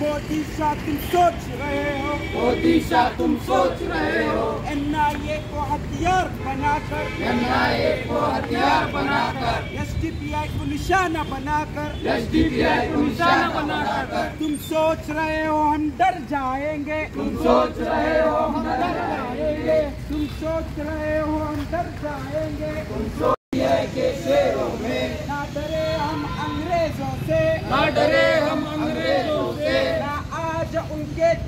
दिशा तुम सोच रहे हो। दिशा तुम सोच रहे हो। एनआईए को हथियार बनाकर। एनआईए को हथियार बनाकर। एसडीपीआई को निशाना बनाकर। एसडीपीआई को निशाना बनाकर। तुम सोच रहे हो हम डर जाएँगे। तुम सोच रहे हो हम डर जाएँगे। तुम सोच रहे हो हम डर जाएँगे। जाएँगे के शेरों में। ना डरे हम अंग्रेज़ों से। ना डरे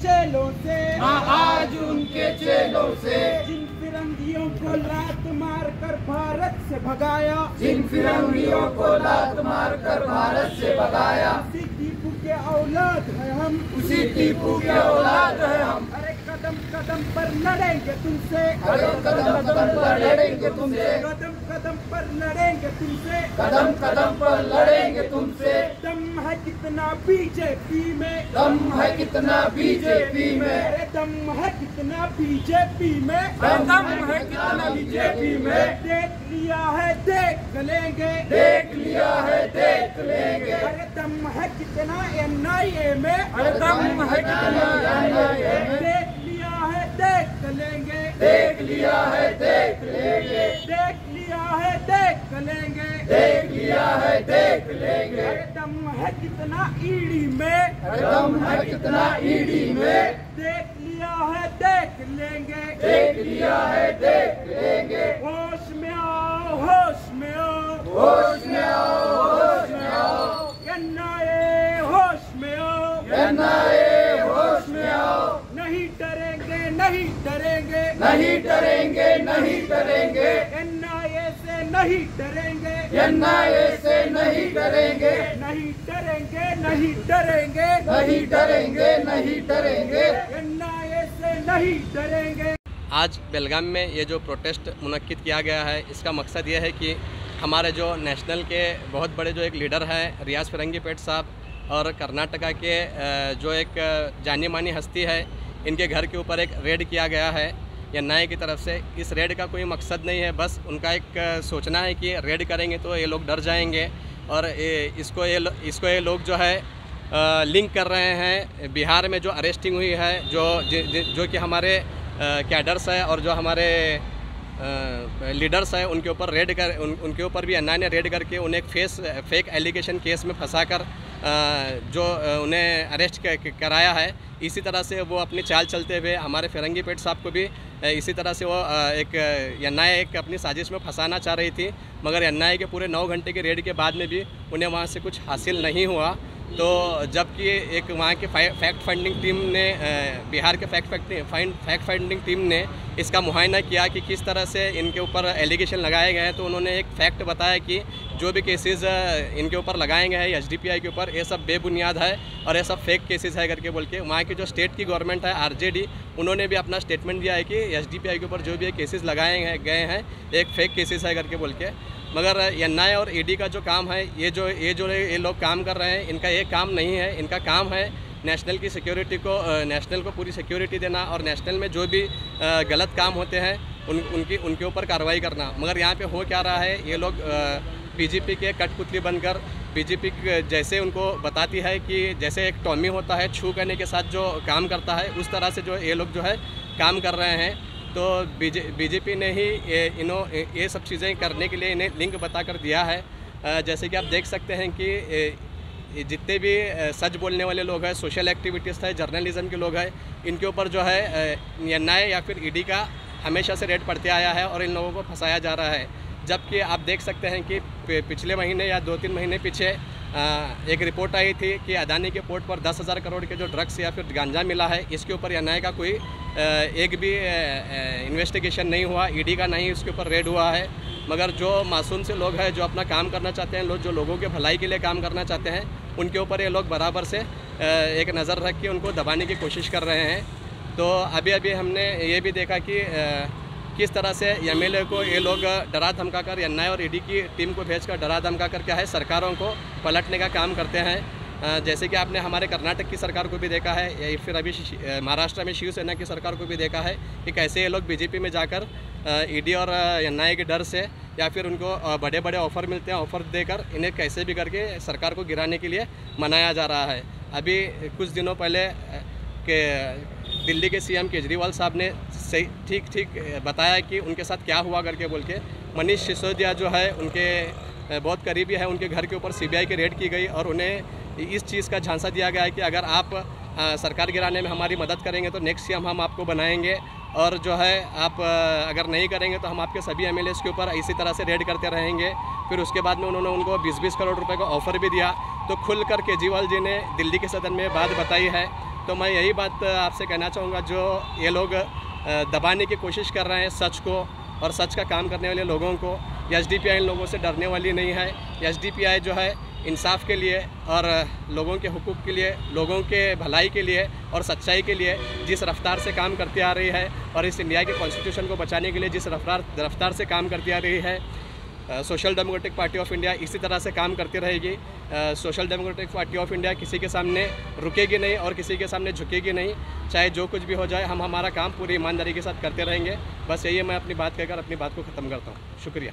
चेलों से। ना आज उनके चेलों से। जिन फिरंगियों को लात मार कर भारत से भगाया। जिन फिरंगियों को लात मार कर भारत से भगाया। उसी टीपू के औलाद है हम। उसी टीपू के औलाद है हम। अरे कदम कदम पर लड़ेंगे तुमसे। कदम कदम कदम पर लड़ेंगे तुमसे। कदम कदम पर लड़ेंगे तुमसे। कदम कदम पर लड़ेंगे तुमसे। दम है कितना बीजेपी में। दम है कितना बीजेपी में। अरे दम है कितना बीजेपी में। दम है कितना बीजेपी में। देख लिया है देख लेंगे। देख लिया है देख लेंगे। अरे दम है कितना एनआईए में। अरे दम है कितना है कितना ईडी में? दम है कितना ईडी में? देख लिया है देख लेंगे। देख लिया है देख लेंगे। होश में आओ होश में आओ। होश में आओ। नहीं डरेंगे। एनआईए से नहीं डरेंगे। नहीं डरेंगे नहीं डरेंगे। नहीं डरेंगे नहीं डरेंगे। एनआईए से नहीं डरेंगे। आज बेलगाम में ये जो प्रोटेस्ट मुनद किया गया है इसका मकसद ये है कि हमारे जो नेशनल के बहुत बड़े जो एक लीडर हैं रियाज फिरंगी पेट साहब और कर्नाटका के जो एक जानी मानी हस्ती है इनके घर के ऊपर एक रेड किया गया है। एनआईए की तरफ़ से इस रेड का कोई मकसद नहीं है बस उनका एक सोचना है कि रेड करेंगे तो ये लोग डर जाएँगे और ये इसको ये इसको ये लोग जो है अ, लिंक कर रहे हैं बिहार में जो अरेस्टिंग हुई है जो जि- जि- जो कि हमारे कैडर्स है और जो हमारे लीडर्स हैं उनके ऊपर रेड कर उन, उनके ऊपर भी एन ने रेड करके उन्हें फेस फेक एलिगेशन केस में फंसाकर अ, जो उन्हें अरेस्ट कराया है, इसी तरह से वो अपनी चाल चलते हुए हमारे फिरंगी पेट साहब को भी इसी तरह से वो एक, एन एक अपनी साजिश में फंसाना चाह रही थी, मगर एन के पूरे नौ घंटे के रेड के बाद में भी उन्हें वहाँ से कुछ हासिल नहीं हुआ। तो जबकि एक वहाँ के फैक्ट फाइंडिंग टीम ने बिहार के fact fact fact finding team ने इसका मुआयना किया कि किस तरह से इनके ऊपर एलिगेशन लगाए गए हैं तो उन्होंने एक फैक्ट बताया कि जो भी केसेस इनके ऊपर लगाए गए हैं एच के ऊपर, ये सब बेबुनियाद है और ये सब फेक केसेस है करके बोल के। वहाँ की जो स्टेट की गवर्नमेंट है आरजेडी उन्होंने भी अपना स्टेटमेंट दिया है कि एच के ऊपर जो भी केसेस लगाए हैं- गए हैं एक फेक केसेस है करके बोल के। मगर एन और ईडी का जो काम है, ये जो ये जो ये लोग काम कर रहे हैं, इनका ये काम नहीं है। इनका काम है नेशनल की सिक्योरिटी को नेशनल को पूरी सिक्योरिटी देना और नेशनल में जो भी गलत काम होते हैं, उन, उनकी, उनके ऊपर कार्रवाई करना। मगर यहाँ पे हो क्या रहा है, ये लोग बीजेपी के कठपुतली बनकर बीजेपी जैसे उनको बताती है कि जैसे एक टॉमी होता है, छू करने के साथ जो काम करता है, उस तरह से जो ये लोग जो है काम कर रहे हैं। तो बीजे, बीजेपी ने ही ये, इनो, ये सब चीज़ें करने के लिए इन्हें लिंक बताकर दिया है। जैसे कि आप देख सकते हैं कि जितने भी सच बोलने वाले लोग हैं सोशल एक्टिविटीज़ है जर्नलिज्म के लोग हैं, इनके ऊपर जो है एन या फिर ईडी का हमेशा से रेट पड़ते आया है और इन लोगों को फंसाया जा रहा है। जबकि आप देख सकते हैं कि पिछले महीने या दो तीन महीने पीछे एक रिपोर्ट आई थी कि अदानी के पोर्ट पर दस हज़ार करोड़ के जो ड्रग्स या फिर गांजा मिला है, इसके ऊपर एन का कोई एक भी इन्वेस्टिगेशन नहीं हुआ, ईडी का नहीं इसके ऊपर रेड हुआ है। मगर जो मासूम से लोग हैं, जो अपना काम करना चाहते हैं, लोग जो लोगों के भलाई के लिए काम करना चाहते हैं, उनके ऊपर ये लोग बराबर से एक नज़र रख के उनको दबाने की कोशिश कर रहे हैं। तो अभी अभी हमने ये भी देखा कि किस तरह से एमएलए को ये लोग डरा धमका कर, एन और ईडी की टीम को भेजकर डरा धमका कर, क्या है, सरकारों को पलटने का काम करते हैं? जैसे कि आपने हमारे कर्नाटक की सरकार को भी देखा है, या फिर अभी महाराष्ट्र में शिवसेना की सरकार को भी देखा है कि कैसे ये लोग बीजेपी में जाकर ईडी और एन के डर से या फिर उनको बड़े बड़े ऑफ़र मिलते हैं, ऑफ़र देकर इन्हें कैसे भी करके सरकार को गिराने के लिए मनाया जा रहा है। अभी कुछ दिनों पहले के दिल्ली के सीएम केजरीवाल साहब ने सही, ठीक ठीक, बताया कि उनके साथ क्या हुआ करके बोल के। मनीष सिसोदिया जो है, उनके बहुत करीबी है, उनके घर के ऊपर सीबीआई की रेड की गई और उन्हें इस चीज़ का झांसा दिया गया है कि अगर आप सरकार गिराने में हमारी मदद करेंगे तो नेक्स्ट सीएम हम आपको बनाएँगे। और जो है, आप अगर नहीं करेंगे तो हम आपके सभी एम के ऊपर इसी तरह से रेड करते रहेंगे। फिर उसके बाद में उन्होंने उनको 20-20 करोड़ रुपए का ऑफ़र भी दिया। तो खुलकर केजरीवाल जी ने दिल्ली के सदन में बात बताई है। तो मैं यही बात आपसे कहना चाहूँगा, जो ये लोग दबाने की कोशिश कर रहे हैं सच को और सच का काम करने वाले लोगों को डी इन लोगों से डरने वाली नहीं है। एच जो है इंसाफ के लिए और लोगों के हकूक़ के लिए, लोगों के भलाई के लिए और सच्चाई के लिए जिस रफ्तार से काम करती आ रही है और इस इंडिया के कॉन्स्टिट्यूशन को बचाने के लिए जिस रफ्तार रफ्तार से काम करती आ रही है social democratic party of India इसी तरह से काम करती रहेगी। Social democratic party of India किसी के सामने रुकेगी नहीं और किसी के सामने झुकेगी नहीं। चाहे जो कुछ भी हो जाए, हम हमारा काम पूरी ईमानदारी के साथ करते रहेंगे। बस यही मैं अपनी बात कहकर अपनी बात को ख़त्म करता हूँ। शुक्रिया।